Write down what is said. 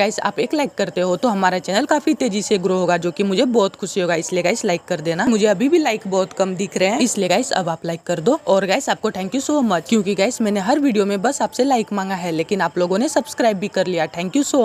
Guys आप एक like करते हो तो हमारा चैनल काफ़ी तेज़ी से ग्रो होगा, जो कि मुझे बहुत खुशी होगा, इसलिए गाइस लाइक कर देना। मुझे अभी भी लाइक बहुत कम दिख रहे हैं, इसलिए गाइस अब आप लाइक कर दो। और गाइस आपको थैंक यू सो मच क्योंकि गाइस मैंने हर वीडियो में बस आपसे लाइक मांगा है, लेकिन आप लोगों ने सब्सक्राइब भी कर लिया। Thank you so